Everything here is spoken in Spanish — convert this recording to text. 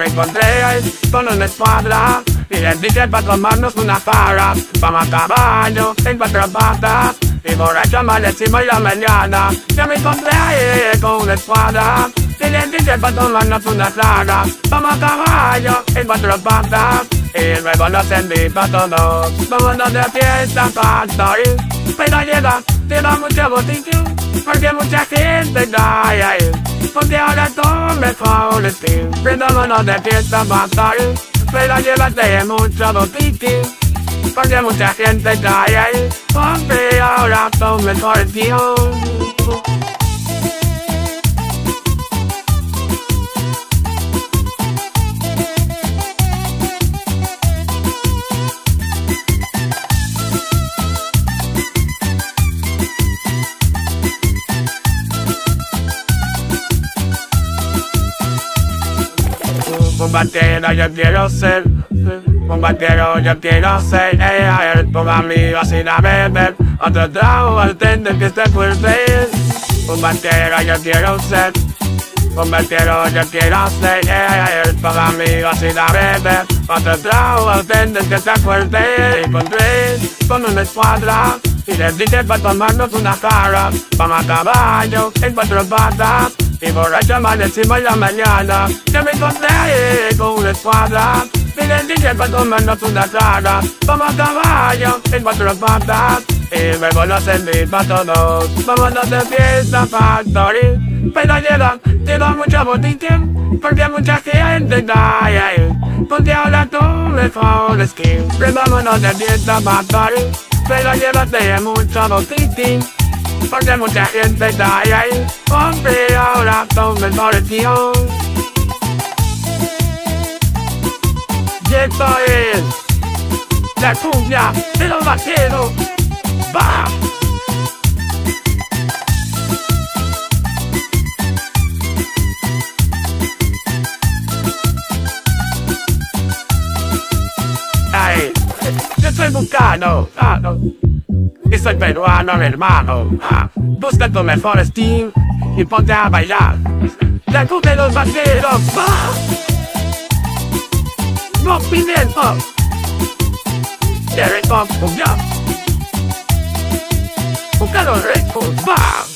encontré con una escuadra y les dije para tomarnos una farra. Vamos a caballo en cuatro patas y borracho amanecimos la mañana. Yo me encontré con una escuadra y les dije para tomarnos una farra. Vamos a caballo en cuatro patas y luego nos enví para todos. Vámonos de fiesta para pero llega, tira mucho botiquín porque mucha gente cae ahí. Porque ahora todo me favorece. Vámonos de fiesta para ir, pero llévate mucho botiquín. Porque mucha gente cae ahí. Porque ahora todo me favorece. Bombatero yo quiero ser. Bombatero yo quiero ser. Ey, a ver, ponga mi vacina beber. Otro trago al tender que esté fuerte. Bombatero yo quiero ser. Bombatero yo quiero ser. Ey, a ver, ponga mi vacina beber. Otro trago al tender que esté fuerte. Encontré con una escuadra. Y les dije para tomarnos una cara Vamos a caballo en cuatro patas y borracho amanecimos en la mañana. Yo me encontré con una escuadra. Y les dije para tomarnos una cara Vamos a caballo en cuatro patas. Y luego nos enví para todos Vámonos de fiesta factory. Pero llega, llega mucho botiquín Porque mucha gente cae ahí. Porque ahora tú me pones que Vámonos de fiesta factory. Pero llévate mucho botiquín porque mucha gente está ahí, hombre, tome el tío. Y esto es la cumbia de los vaqueros. ¡Va! Ay, yo soy bucano, ah, no. Y soy peruano, mi hermano. Ah, busca tu mejor steam y ponte a bailar. La cumbia de los vaqueros. ¡Ah! No pimiento. Quieren con cumbia. Busca los ricos. ¡Va!